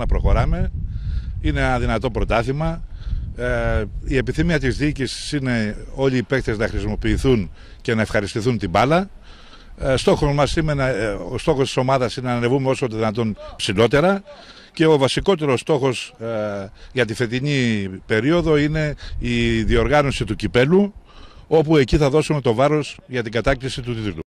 να προχωράμε. Είναι ένα δυνατό πρωτάθλημα. Ε, η επιθυμία της διοίκησης είναι όλοι οι παίκτες να χρησιμοποιηθούν και να ευχαριστηθούν την μπάλα. Ε, στόχος μας είναι, ε, ο στόχος της ομάδας είναι να ανεβούμε όσο το δυνατόν ψηλότερα και ο βασικότερος στόχος ε, για τη φετινή περίοδο είναι η διοργάνωση του κυπέλου όπου εκεί θα δώσουμε το βάρος για την κατάκτηση του τίτλου.